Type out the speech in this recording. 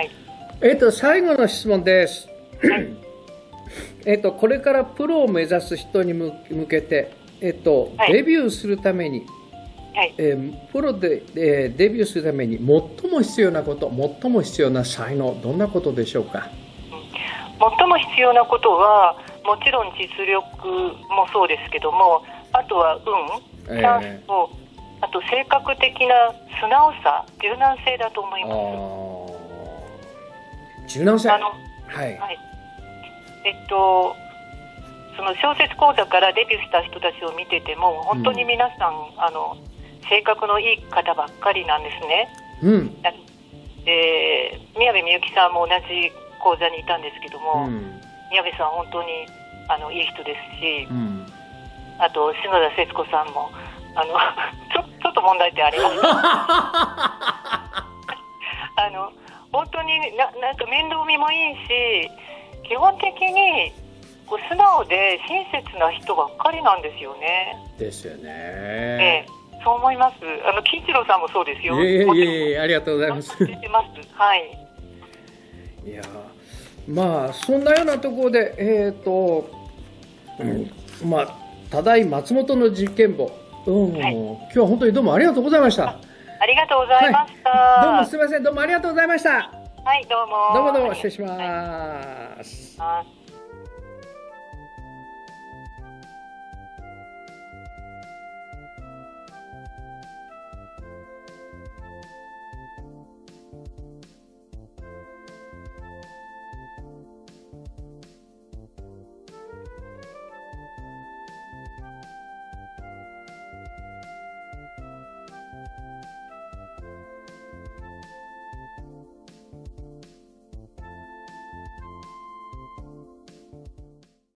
はい。えっと最後の質問です。はい。えっとこれからプロを目指す人に向向けてえっと、はいデビューするために、はい。えープロで、えーデビューするために最も必要なこと、最も必要な才能どんなことでしょうか？最も必要なことは、もちろん実力もそうですけども、あとは運、チャンスと、あと性格的な素直さ、柔軟性だと思いあます。ー柔軟性。あのはい。はい。えっと、その小説講座からデビューした人たちを見てても、本当に皆さん、あの、性格のいい方ばっかりなんですね。うん。えー宮部みゆきさんも同じ講座にいたんですけどうも、ん。宮部さん本当にあのいい人ですし、うん。あと篠田節子さんもあの ちょちょっと問題点あります。当にななんか面倒見もいいし、基本的にこう素直で親切な人ばっかりなんですよね。ですよえね。えそう思います。あの金一郎さんもそうですよ。いえいえいえいえ、ありがとうございます。ます。はい。いやーまあそんなようなところでえっ、と、うん、まあただい松本の実験簿、うんはい今日は本当にどうもありがとうございました。ありがとうございました。どうもすみませんどうもありがとうございました。はい、どうも。どうもどうも失礼しはいます。はい